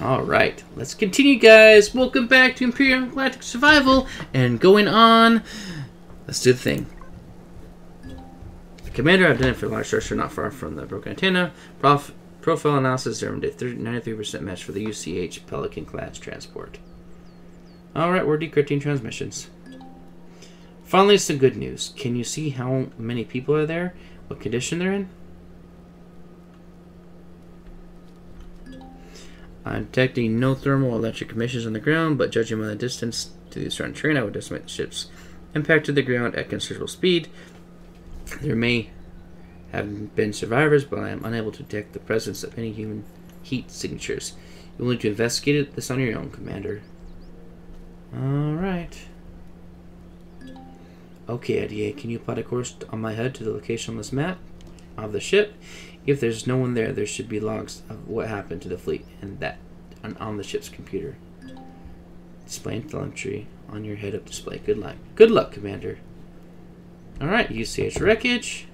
Alright, let's continue, guys. Welcome back to Empyrion Galactic Survival and going on. Let's do the thing. The commander identified for a large structure not far from the broken antenna. Prof profile analysis determined a 93% match for the UCH Pelican class transport. Alright, we're decrypting transmissions. Finally, some good news. Can you see how many people are there? What condition they're in? I'm detecting no thermal or electric emissions on the ground, but judging by the distance to the surrounding terrain, I would estimate the ship's impact to the ground at considerable speed. There may have been survivors, but I am unable to detect the presence of any human heat signatures. You will need to investigate this on your own, Commander. Alright. Okay, IDA, can you plot a course on my HUD to the location on this map of the ship? If there's no one there, there should be logs of what happened to the fleet and that on, on the ship's computer. Display telemetry on your head-up display. Good luck. Good luck, Commander. Alright, UCH wreckage.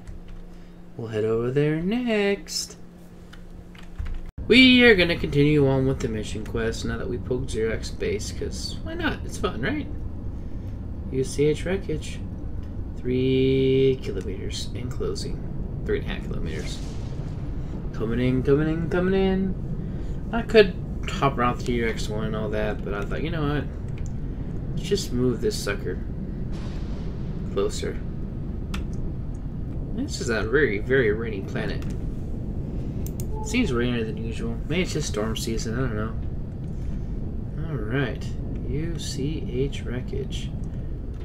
We'll head over there next. We are going to continue on with the mission quest now that we poked Zirax base, because why not? It's fun, right? UCH wreckage. Three kilometers in closing. Three and a half kilometers. Coming in, coming in, coming in. I could hop around the UX1 and all that, but I thought, you know what? Let's just move this sucker closer. This is a very, very rainy planet. seems rainier than usual. Maybe it's just storm season, I don't know. Alright. UCH wreckage.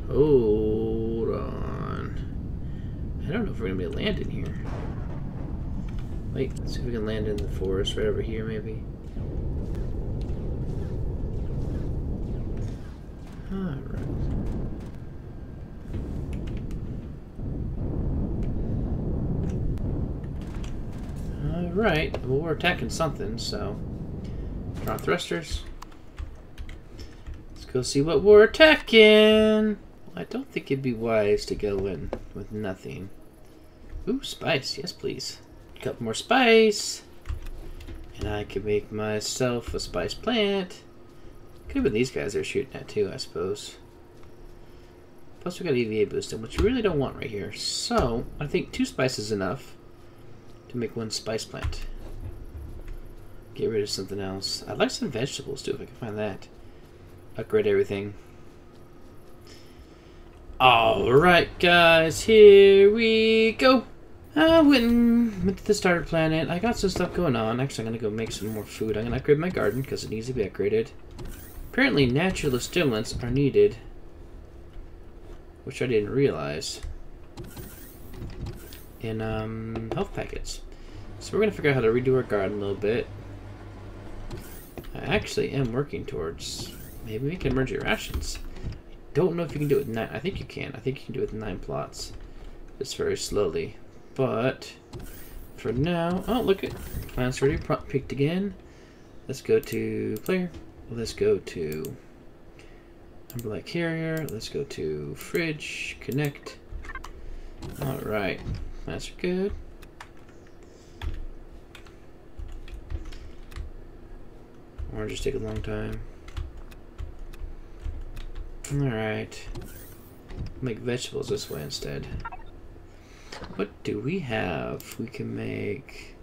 Hold on. I don't know if we're going to be landing here. Wait, let's see if we can land in the forest right over here, maybe. Alright. Alright, well we're attacking something, so... Draw thrusters. Let's go see what we're attacking! I don't think it'd be wise to go in with nothing. Ooh, spice. Yes, please couple more spice. And I can make myself a spice plant. Could have been these guys they're shooting at too, I suppose. Plus we got EVA boosting, which we really don't want right here. So, I think two spices is enough to make one spice plant. Get rid of something else. I'd like some vegetables too, if I can find that. Upgrade everything. Alright guys, here we go. I went, went to the starter planet. I got some stuff going on. Actually, I'm going to go make some more food. I'm going to upgrade my garden because it needs to be upgraded. Apparently, natural stimulants are needed. Which I didn't realize. In um, health packets. So we're going to figure out how to redo our garden a little bit. I actually am working towards... Maybe we can merge your rations. I don't know if you can do it with nine. I think you can. I think you can do it with nine plots. Just very slowly. But for now, oh look at plants already picked again. Let's go to player. Let's go to umbrella carrier. Let's go to fridge. Connect. All right, plants are good. Oranges take a long time. All right, make vegetables this way instead. What do we have? We can make...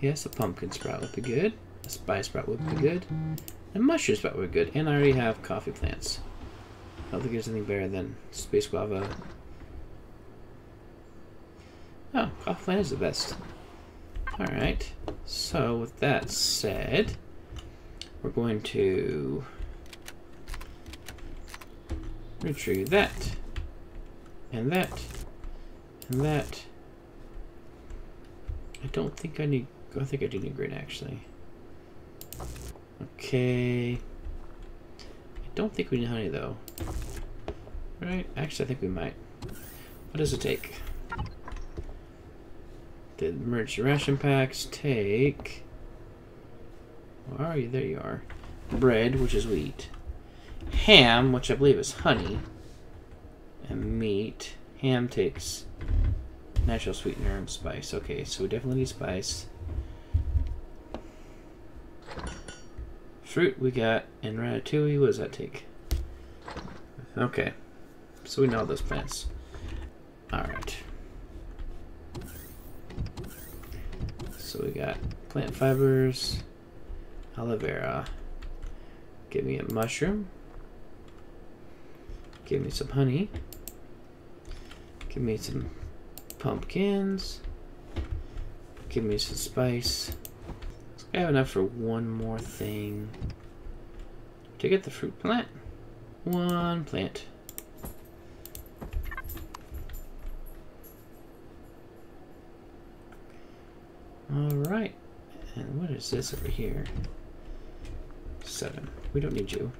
Yes, a pumpkin sprout would be good. A spice sprout would be good. A mushroom sprout would be good. And I already have coffee plants. I don't think there's anything better than space guava. Oh, coffee plant is the best. Alright. So, with that said, we're going to retrieve that. And that and that. I don't think I need... I think I do need green, actually. Okay. I don't think we need honey, though. Right? Actually, I think we might. What does it take? Did merge ration packs take... Where are you? There you are. Bread, which is wheat. Ham, which I believe is honey. And meat. Ham takes natural sweetener and spice. Okay, so we definitely need spice. Fruit we got in Ratatouille. What does that take? Okay. So we know those plants. Alright. So we got plant fibers, aloe vera. Give me a mushroom. Give me some honey. Give me some pumpkins. Give me some spice. I have enough for one more thing. To get the fruit plant. One plant. Alright. And what is this over here? Seven. We don't need you.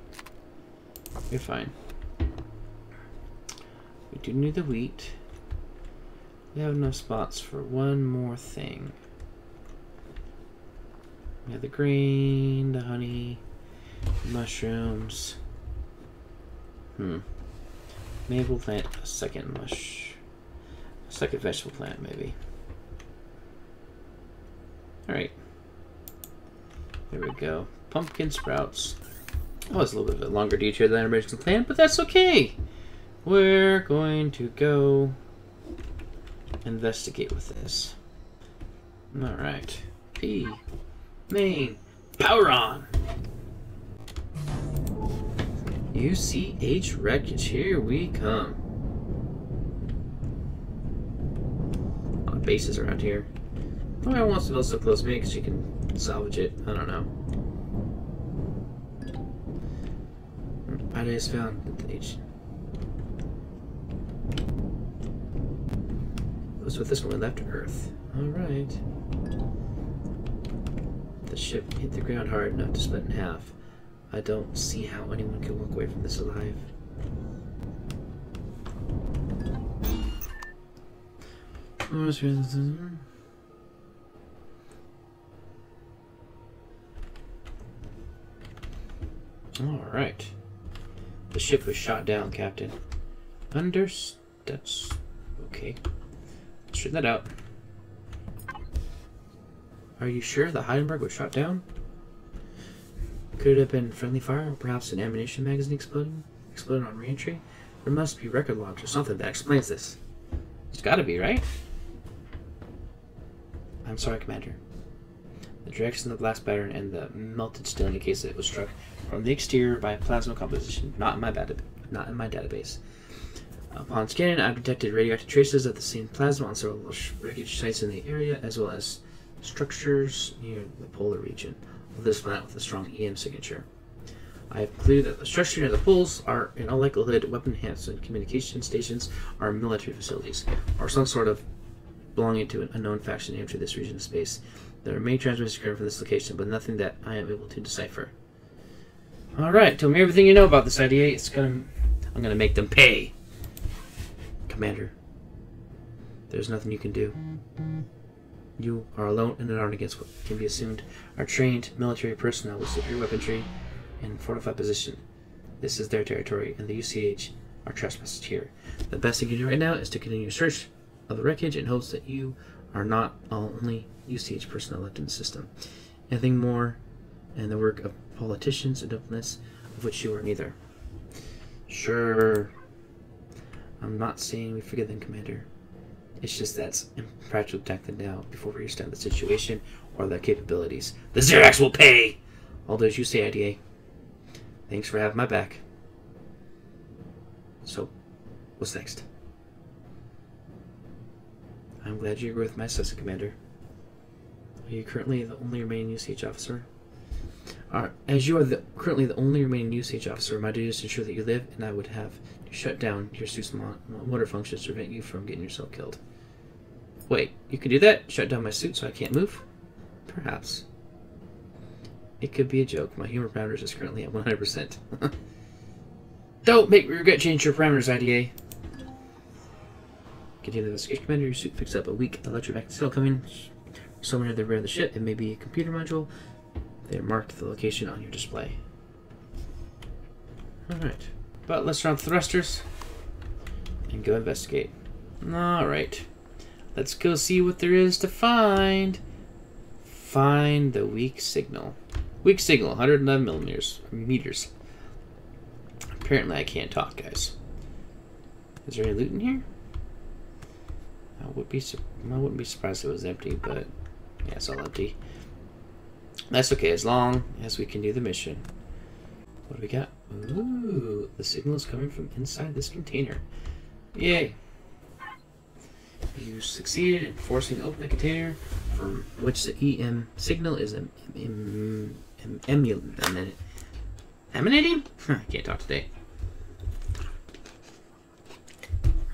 You're fine. We do need the wheat. We have enough spots for one more thing. We have the green, the honey, mushrooms. Hmm. Maybe we'll plant a second mush. A second vegetable plant, maybe. Alright. There we go. Pumpkin sprouts. Oh, it's a little bit of a longer detour than I originally planned, but that's okay. We're going to go investigate with this. Alright. P. Main. Power on! UCH wreckage, here we come. A lot of bases around here. Oh, wants to build so close to me because she can salvage it. I don't know. Just found the H. was with this when we left Earth. Alright. The ship hit the ground hard enough to split in half. I don't see how anyone can walk away from this alive. Alright. The ship was shot down, Captain. Under... That's... Okay. Straighten that out. Are you sure the Heidenberg was shot down? Could it have been friendly fire, perhaps an ammunition magazine exploding? Exploded on reentry? There must be record logs or something that explains this. It's gotta be, right? I'm sorry, Commander. The direction of the blast pattern and the melted steel indicates that it was struck from the exterior by plasma composition, not in my, not in my database. Upon scanning, I detected radioactive traces of the same plasma on several wreckage sites in the area, as well as structures near the polar region of this planet with a strong EM signature. I have concluded that the structure near the poles are, in all likelihood, weapon enhancement communication stations or military facilities, or some sort of belonging to an unknown faction named to this region of space. There are many transmissions occurring from this location, but nothing that I am able to decipher. Alright, tell me everything you know about this idea. It's gonna I'm gonna make them pay. Commander. There's nothing you can do. You are alone and unarmed against what can be assumed are trained military personnel with superior weaponry and fortified position. This is their territory, and the UCH are trespassed here. The best thing you can do right now is to continue search of the wreckage in hopes that you are not only UCH personnel left in the system. Anything more, and the work of politicians and diplomats, of which you are neither. Sure. I'm not saying we forget them, Commander. It's just that's impractical to act them now before we understand the situation or their capabilities. The Zirax will pay! All those you say, IDA. Thanks for having my back. So, what's next? I'm glad you agree with my assessment, Commander. Are you currently the only remaining UCH officer? Are, as you are the, currently the only remaining UCH officer, my duty is to ensure that you live, and I would have shut down your suit's motor functions to prevent you from getting yourself killed. Wait, you can do that? Shut down my suit so I can't move? Perhaps. It could be a joke. My humor parameters is currently at 100%. Don't make me regret changing your parameters, IDA. Continue the investigation, Commander. Your suit picks up a weak electromagnetic signal coming somewhere near the rear of the ship. It may be a computer module. They marked the location on your display. Alright. But let's run thrusters and go investigate. Alright. Let's go see what there is to find. Find the weak signal. Weak signal, 111 millimeters. Meters. Apparently I can't talk, guys. Is there any loot in here? I would be I wouldn't be surprised if it was empty, but yeah, it's all empty. That's okay, as long as we can do the mission. What do we got? Ooh, the signal is coming from inside this container. Yay! You succeeded in forcing open the container from which the EM signal is em em em em emanating? I can't talk today.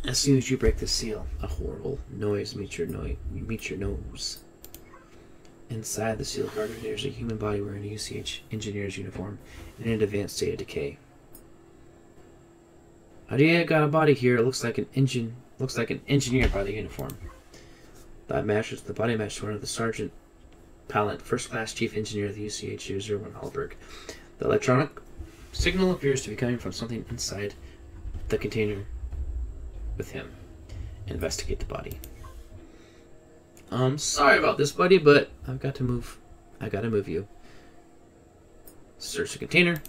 As soon as you break the seal, a horrible noise meets your, no meets your nose. Inside the sealed cargo there's a human body wearing a UCH engineer's uniform in an advanced state of decay. IDA got a body here. It looks like an engine. Looks like an engineer by the uniform. That matches the body matches one of the sergeant Pallant, first class chief engineer of the UCH 01 Hallberg. The electronic signal appears to be coming from something inside the container with him. Investigate the body. Um, sorry about this, buddy, but I've got to move. I gotta move you. Search the container.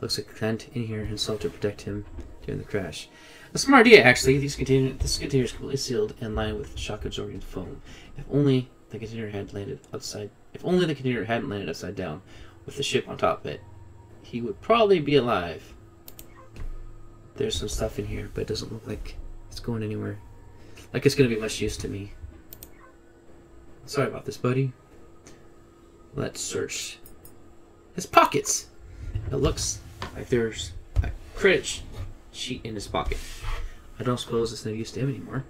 Looks like Clint in here himself to protect him during the crash. A smart idea, actually. These container, this container is completely sealed and lined with shock absorbing foam. If only the container had landed upside. If only the container hadn't landed upside down, with the ship on top of it, he would probably be alive. There's some stuff in here, but it doesn't look like it's going anywhere. Like it's going to be much use to me. Sorry about this, buddy. Let's search his pockets. It looks like there's a credit sheet in his pocket. I don't suppose it's no use to him anymore.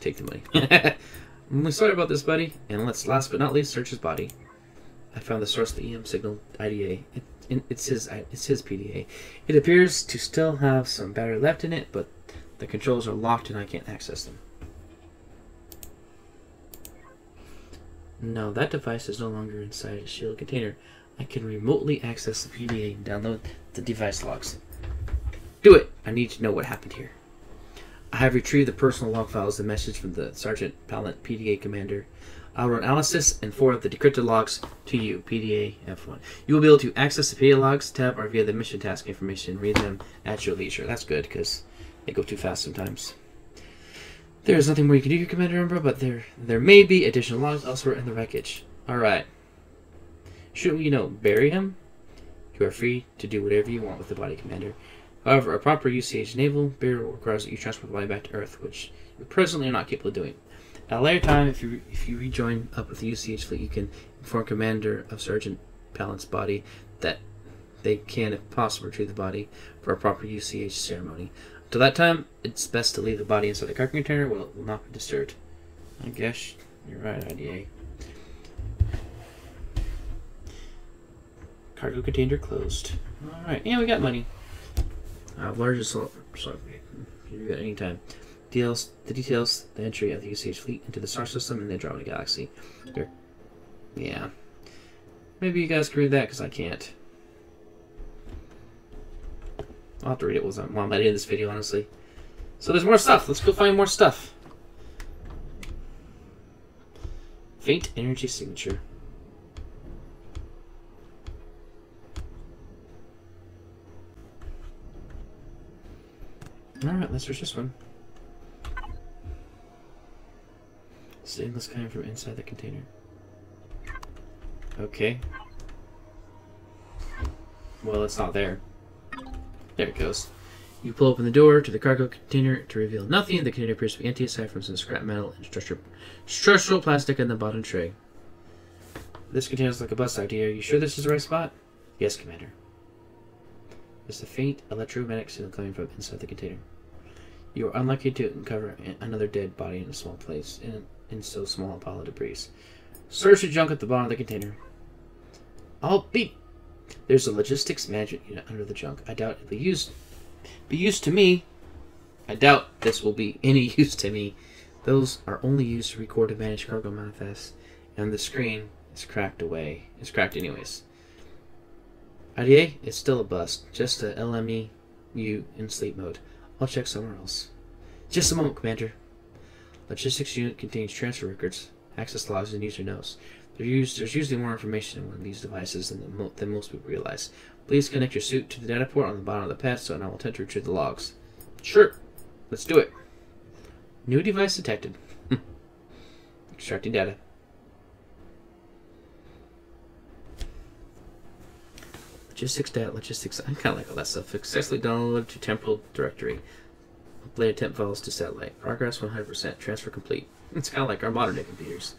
Take the money. I'm mm, sorry about this, buddy. And let's, last but not least, search his body. I found the source of the EM signal IDA. It, it, it's his it's his PDA. It appears to still have some battery left in it, but the controls are locked and I can't access them. No, that device is no longer inside a shield container. I can remotely access the PDA and download the device logs. Do it! I need to know what happened here. I have retrieved the personal log files and message from the Sergeant Pallant PDA commander. I'll run analysis and forward the decrypted logs to you, PDA F1. You will be able to access the PDA logs tab or via the mission task information. Read them at your leisure. That's good because they go too fast sometimes. There is nothing more you can do, Commander Umbra, but there there may be additional logs elsewhere in the wreckage. Alright. Shouldn't we, you know, bury him? You are free to do whatever you want with the body, Commander. However, a proper UCH naval burial requires that you transport the body back to Earth, which you presently are not capable of doing. At a later time, if you if you rejoin up with the UCH fleet, you can inform Commander of Sergeant Pallant's body that they can, if possible, retrieve the body for a proper UCH ceremony. Till that time, it's best to leave the body inside the cargo container where it will not be disturbed. I guess you're right, IDA. Cargo container closed. Alright, yeah, we got money. Uh, largest assault. Sorry, you got any time. Deals the details the entry of the UCH fleet into the star system and the Andromeda Galaxy. Yeah. Maybe you guys can read that because I can't. I'll have to read it while I'm editing this video, honestly. So there's more stuff. Let's go find more stuff. Faint energy signature. Alright, let's search this one. Signals coming from inside the container. Okay. Well, it's not there. There it goes. You pull open the door to the cargo container to reveal nothing. The container appears to be empty aside from some scrap metal and structural, structural plastic in the bottom tray. This contains like a bus IDA. Are you sure this is the right spot? Yes, Commander. There's a faint electromagnetic signal coming from inside the container. You are unlikely to uncover another dead body in a small place, in, in so small a pile of debris. Search the junk at the bottom of the container. I'll be there's a logistics management unit under the junk. I doubt it'll be used be used to me. I doubt this will be any use to me. Those are only used to record and manage cargo manifests, and the screen is cracked away. It's cracked anyways. IDA is still a bust, just a LME U in sleep mode. I'll check somewhere else. Just a moment, Commander. Logistics unit contains transfer records, access logs, and user notes. There's usually more information in one of these devices than, mo than most people realize. Please connect your suit to the data port on the bottom of the pedestal and I will attempt to retrieve the logs. Sure. Let's do it. New device detected. Extracting data. Logistics data, logistics. I kind of like all that stuff. Successfully downloaded to temporal directory. Uploaded temp files to satellite. Progress 100%. Transfer complete. It's kind of like our modern day computers.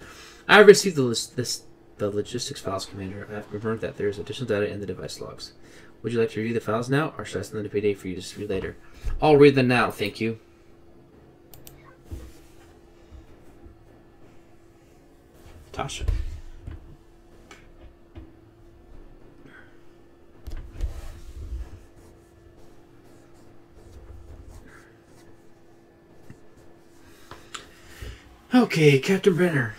I have received the list, this the logistics files commander. I have confirmed that there is additional data in the device logs. Would you like to review the files now, or should I send them to PD for you to review later? I'll read them now, thank you. Tasha. Okay, Captain Brenner.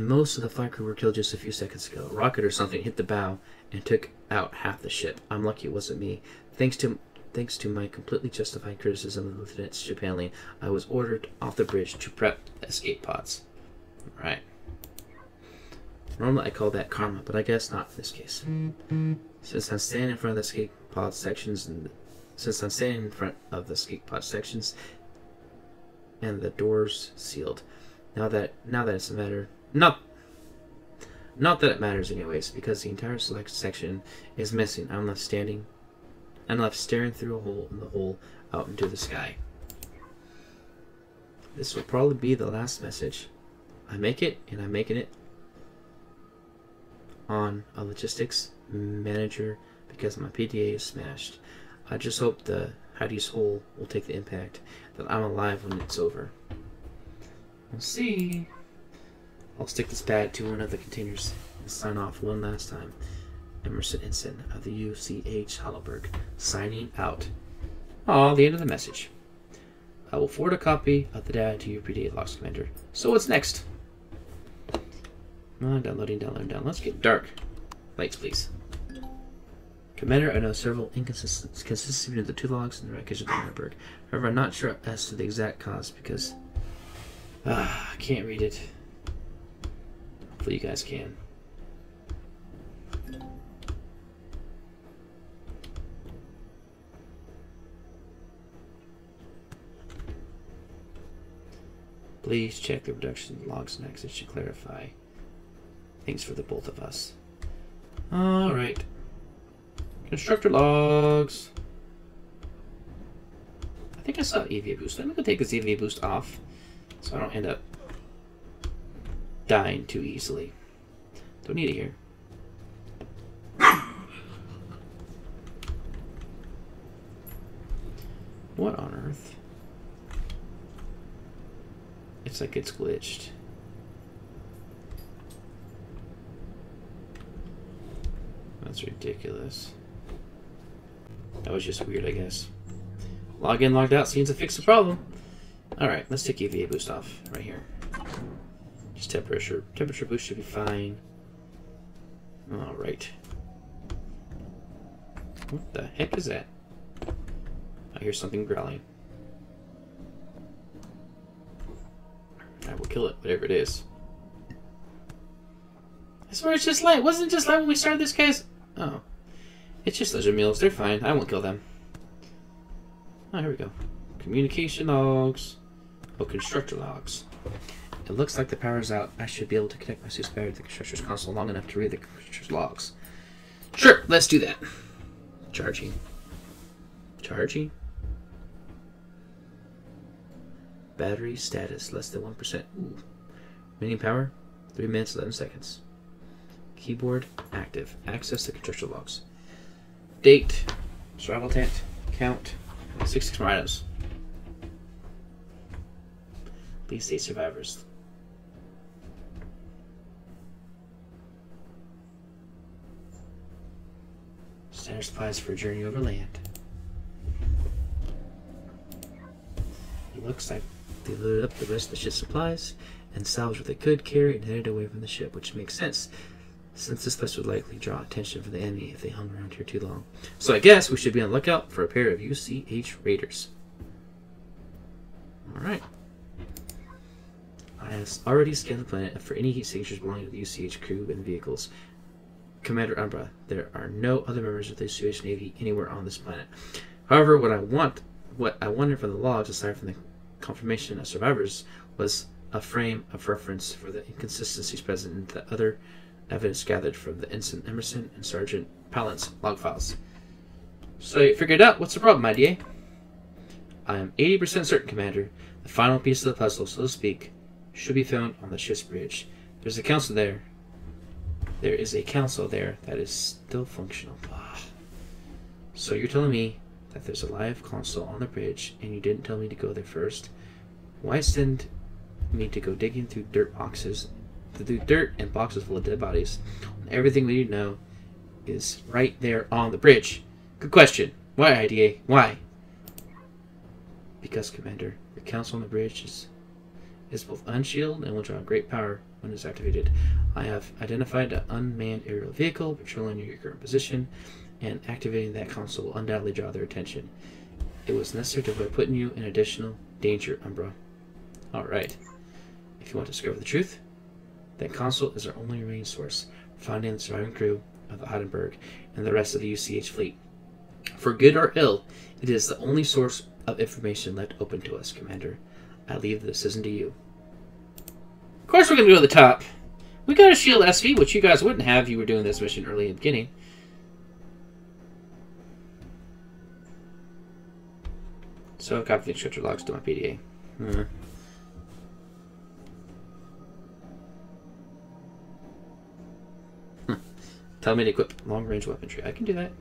And most of the flight crew were killed just a few seconds ago. A rocket or something hit the bow and took out half the ship. I'm lucky it wasn't me. Thanks to thanks to my completely justified criticism of Lieutenant ship handling, I was ordered off the bridge to prep escape pods. Right. Normally I call that karma, but I guess not in this case. Since I'm standing in front of the escape pod sections and since I'm standing in front of the escape pod sections and the doors sealed. Now that now that it's a matter not not that it matters anyways, because the entire select section is missing. I'm left standing I'm left staring through a hole in the hole out into the sky. This will probably be the last message. I make it, and I'm making it on a logistics manager because my PDA is smashed. I just hope the Heidi's hole will take the impact that I'm alive when it's over. We'll see. I'll stick this pad to one of the containers and sign off one last time. Emerson Ensign of the UCH Hollowberg, signing out. Ah, the end of the message. I will forward a copy of the data to your PDA logs commander. So what's next? Come on, downloading, downloading, down. Let's get dark. Lights, please. Commander, I know several inconsistencies between the two logs in the wreckage of the Hindenburg. However, I'm not sure as to the exact cause because uh, I can't read it. Hopefully you guys can. Please check the production logs next. It should clarify things for the both of us. Alright. Constructor logs. I think I saw EVA boost. Let me go take this EVA boost off so I don't end up dying too easily. Don't need it here. What on earth? It's like it's glitched. That's ridiculous. That was just weird, I guess. Log in, logged out seems to fix the problem. Alright, let's take EVA boost off right here. Just temperature. Temperature boost should be fine. Alright. What the heck is that? I hear something growling. I will kill it, whatever it is. I swear it's just light. Wasn't it just light when we started this, case? Oh. It's just leisure meals. They're fine. I won't kill them. Oh, here we go. Communication logs. Oh, constructor logs. It looks like the power's out. I should be able to connect my suit's to the constructor's console long enough to read the constructor's logs. Sure, let's do that. Charging. Charging. Battery status less than 1%. Ooh. Power 3 minutes 11 seconds. Keyboard active. Access the constructor logs. Date. Survival tent. Count. 66 more items. Please stay survivors. Standard supplies for a journey over land. It looks like they loaded up the rest of the ship's supplies and salvaged what they could carry and headed away from the ship, which makes sense since this place would likely draw attention from the enemy if they hung around here too long. So I guess we should be on the lookout for a pair of UCH raiders. Alright. I have already scanned the planet for any heat signatures belonging to the UCH crew and vehicles. Commander Umbra, there are no other members of the UCH Navy anywhere on this planet. However, what I want, what I wanted from the logs, aside from the confirmation of survivors, was a frame of reference for the inconsistencies present in the other evidence gathered from the Ensign Emerson and Sergeant Pallant's log files. So you figured out what's the problem, IDA? I am 80% certain, Commander. The final piece of the puzzle, so to speak, should be found on the ship's bridge. There's a council there. There is a council there that is still functional. Ah. So you're telling me that there's a live console on the bridge and you didn't tell me to go there first? Why send me to go digging through dirt boxes, through dirt and boxes full of dead bodies? Everything we need to know is right there on the bridge. Good question. Why, IDA? Why? Because, Commander, the council on the bridge is, is both unshielded and will draw great power when it's activated. I have identified an unmanned aerial vehicle patrolling your current position, and activating that console will undoubtedly draw their attention. It was necessary to avoid putting you in additional danger, Umbra. Alright. If you want to discover the truth, that console is our only remaining source for finding the surviving crew of the Heidenberg and the rest of the UCH fleet. For good or ill, it is the only source of information left open to us, Commander. I leave the decision to you. Of course we're going to go to the top. We got a shield SV, which you guys wouldn't have if you were doing this mission early in the beginning. So, copy the instructor logs to my PDA. Hmm. Tell me to equip long-range weaponry. I can do that.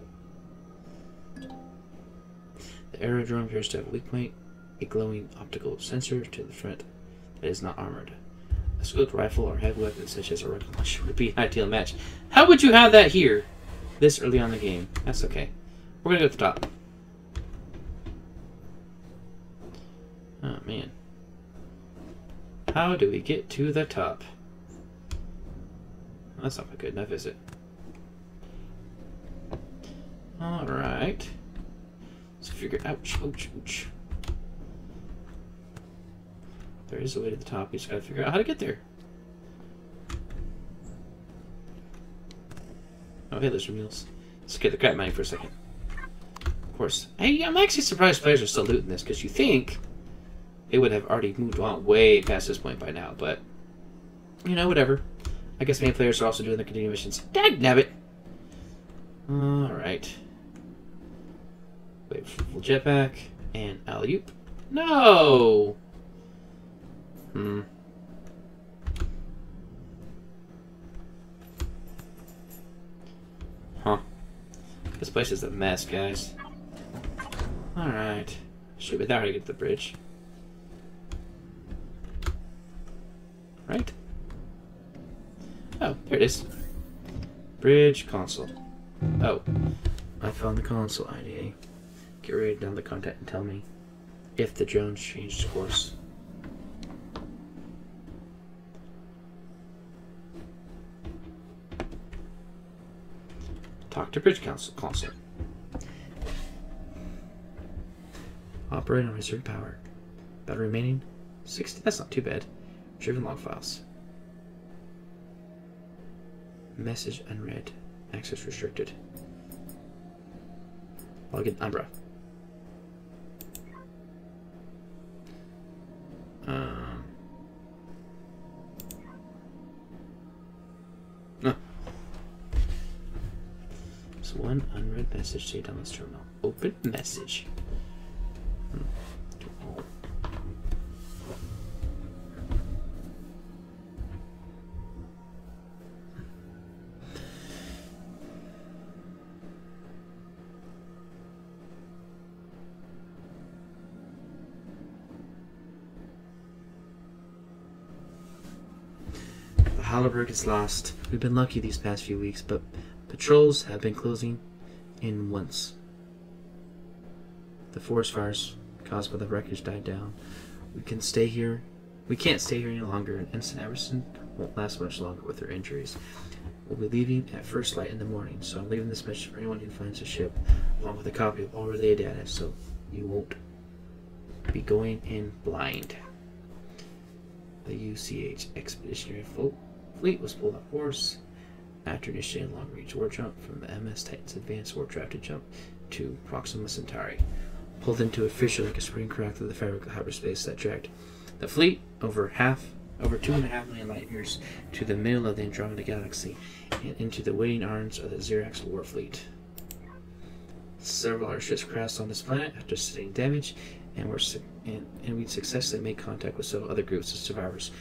The aerodrome appears to have a weak point, a glowing optical sensor to the front that is not armored. A scoped rifle or heavy weapon such as a rocket launcher would be an ideal match. How would you have that here this early on the game? That's okay. We're gonna go to the top. Oh man. How do we get to the top? That's not good enough, is it? Alright. Let's figure ouch, ouch, ouch. There is a way to the top, we just gotta figure out how to get there. Oh hey, there's some meals. Let's get the crap money for a second. Of course. Hey, I'm actually surprised players are still looting this, because you think they would have already moved on way past this point by now, but you know, whatever. I guess main players are also doing the continuing missions. Dag nabbit! Alright. Wait for full jetpack and alley No! Hmm. Huh. This place is a mess, guys. Alright. Should be there to get the bridge. Right? Oh, there it is. Bridge console. Oh, I found the console IDA. Get ready to down the content and tell me if the drones changed course. To Bridge Council console. Operate on reserve power. Battery remaining 60. That's not too bad. Driven log files. Message unread. Access restricted. Login ah, Umbra. On this terminal. Open message. Heidelberg is lost. We've been lucky these past few weeks, but patrols have been closing in once. The forest fires caused by the wreckage died down. We can stay here. We can't stay here any longer, and Ensign Emerson won't last much longer with her injuries. We'll be leaving at first light in the morning, so I'm leaving this message for anyone who finds the ship, along with a copy of all related data, so you won't be going in blind. the UCH Expeditionary Fleet was pulled off course after initiating a long-range war jump from the MS Titan's Advanced Warp-Drafted Jump to Proxima Centauri, pulled into a fissure like a spring crack through the fabric of hyperspace that dragged the fleet over half, over two and a half million light years to the middle of the Andromeda Galaxy and into the waiting arms of the Zirax War Fleet. Several airships crashed on this planet after sustaining damage, and were and, and we successfully made contact with several other groups of survivors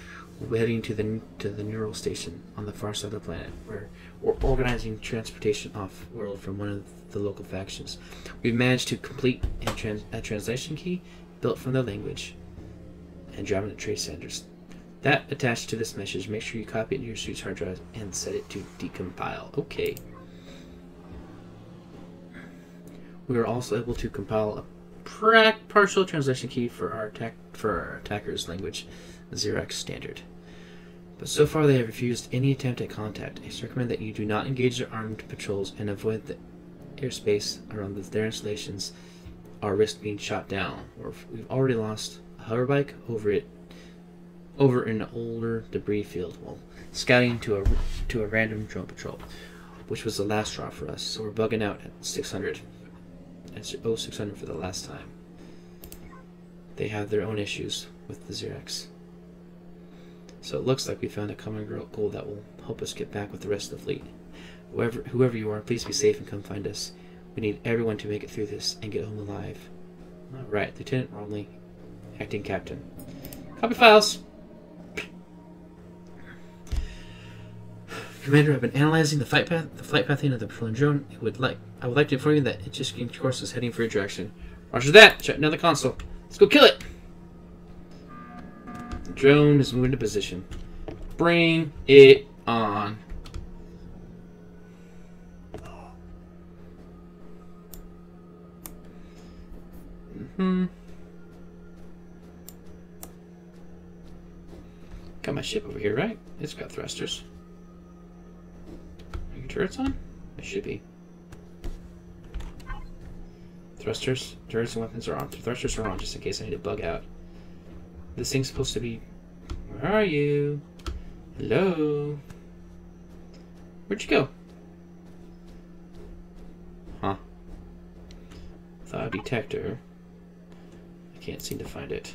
heading to the to the neural station on the far side of the planet, where we're organizing transportation off world from one of the local factions. We've managed to complete a, trans, a translation key built from the language Andromeda Trace Centers. That attached to this message, make sure you copy it to your suit's hard drive and set it to decompile. Okay. We were also able to compile a partial translation key for our attack for our attacker's language. Zirax standard. But so far they have refused any attempt at contact. I recommend that you do not engage their armed patrols and avoid the airspace around their installations or risk being shot down. Or we've already lost a hoverbike over it over an older debris field while scouting to a to a random drone patrol, which was the last straw for us. So we're bugging out at 600. That's 0600 for the last time. They have their own issues with the Zirax. So it looks like we found a common goal that will help us get back with the rest of the fleet. Whoever, whoever you are, please be safe and come find us. We need everyone to make it through this and get home alive. Alright, Lieutenant Romley, acting captain. Copy files! Commander, I've been analyzing the flight path, the flight pathing of the patrolling drone. It would like, I would like to inform you that it just changed course is heading for your direction. Roger that. Shutting down the console. Let's go kill it. Drone is moving to position. Bring it on. hmm Got my ship over here, right? It's got thrusters. Are your turrets on? It should be. Thrusters, turrets and weapons are on. Thrusters are on just in case I need to bug out. This thing's supposed to be... Where are you? Hello? Where'd you go? Huh. Thought detector. I can't seem to find it.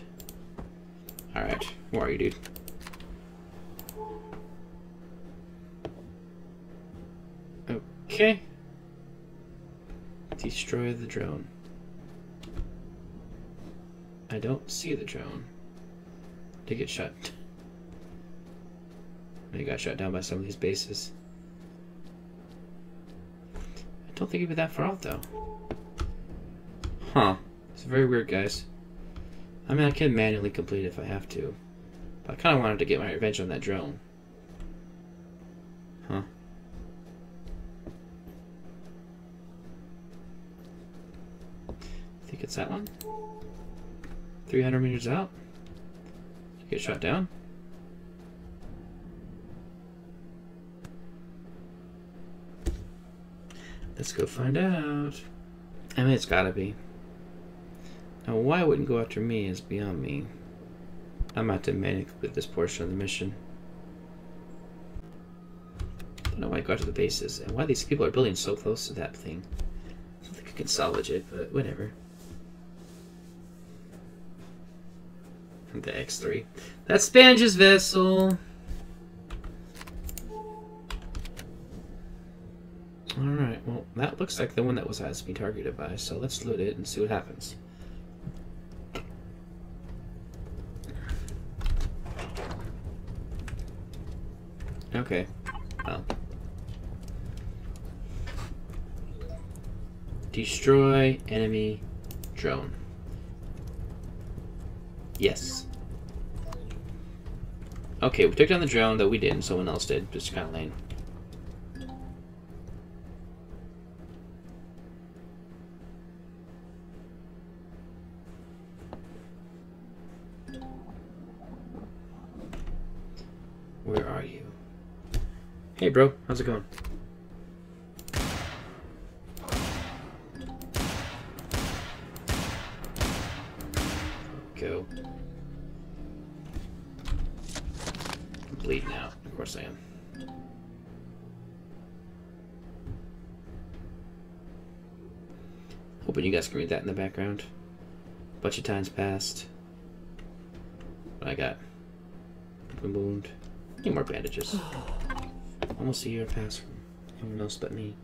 Alright. Where are you, dude? Okay. Destroy the drone. I don't see the drone. Did get shot? He got shot down by some of these bases. I don't think he'd be that far out, though. Huh. It's very weird, guys. I mean, I can manually complete it if I have to. But I kind of wanted to get my revenge on that drone. Huh. I think it's that one. 300 meters out. Get shot down. Let's go find out. I mean, it's gotta be. Now, why it wouldn't go after me is beyond me. I'm about to manually complete this portion of the mission. I don't know why I go after the bases, and why these people are building so close to that thing. I don't think I can salvage it, but whatever. The X3. That's Spanj's vessel. Alright, well, that looks like the one that was has to be targeted by, so let's loot it and see what happens. Okay. Well. Destroy enemy drone. Yes. Okay, we took down the drone, that we didn't, someone else did. Just kind of lame. Where are you? Hey, bro. How's it going? The background. Bunch of times passed. What I got? Wound. Need more bandages. Almost a year passed from anyone else but me.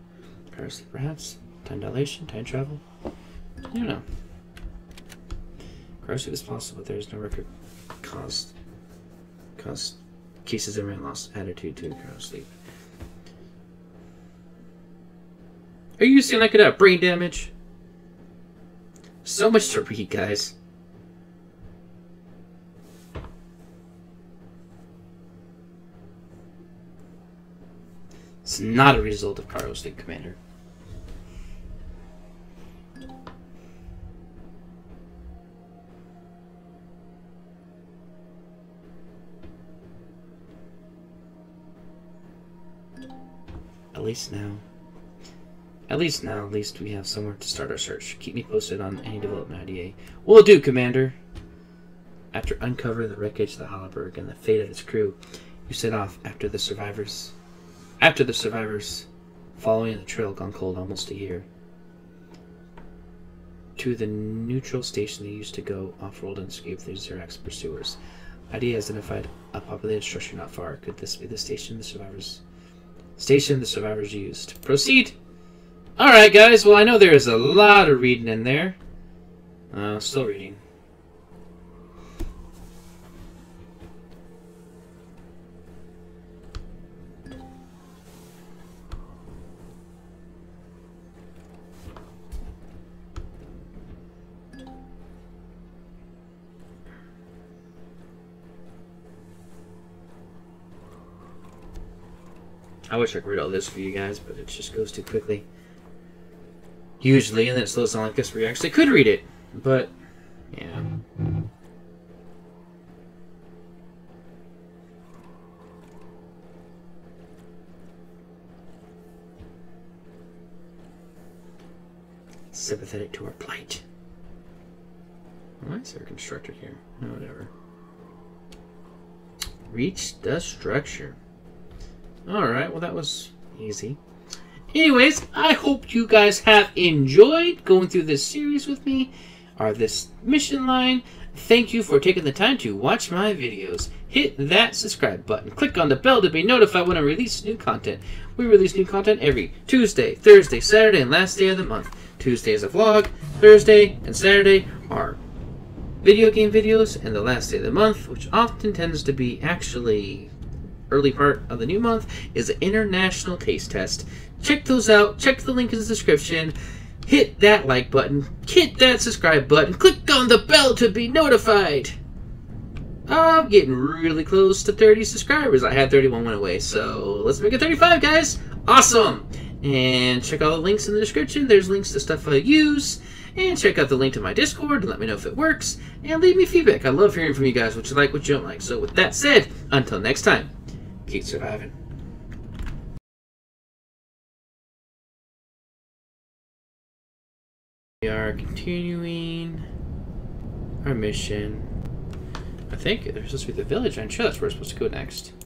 Piracy, perhaps? Time dilation? Time travel? I don't know. Corrosive is possible, but there is no record caused caused cases of man loss attitude to corrosive sleep. Are you saying I could have brain damage? So much to read, guys. It's not a result of cargo sleep, Commander. At least now. At least now, at least we have somewhere to start our search. Keep me posted on any development IDA. Will do, Commander. After uncovering the wreckage of the Hollenberg and the fate of its crew, you set off after the survivors. After the survivors, following the trail gone cold almost a year, to the neutral station they used to go off-world and escape the Zirax pursuers. ID identified a populated structure not far. Could this be the station the survivors station the survivors used? Proceed. All right, guys. Well, I know there is a lot of reading in there. Uh, still reading. I wish I could read all this for you guys, but it just goes too quickly. Usually, and then it slows down like this where you actually could read it. But, yeah. Sympathetic to our plight. Why is there a constructor here? No, whatever. Reach the structure. Alright, well that was easy. Anyways, I hope you guys have enjoyed going through this series with me, or this mission line. Thank you for taking the time to watch my videos. Hit that subscribe button. Click on the bell to be notified when I release new content. We release new content every Tuesday, Thursday, Saturday, and last day of the month. Tuesday is a vlog, Thursday and Saturday are video game videos, and the last day of the month, which often tends to be actually early part of the new month, is an international taste test. Check those out. Check the link in the description. Hit that like button. Hit that subscribe button. Click on the bell to be notified. I'm getting really close to 30 subscribers. I had 31 went away, so let's make it 35, guys. Awesome. And check all the links in the description. There's links to stuff I use. And check out the link to my Discord and let me know if it works. And leave me feedback. I love hearing from you guys, what you like, what you don't like. So with that said, until next time, keep surviving. We are continuing our mission. I think there's supposed to be the village. I'm sure that's where we're supposed to go next.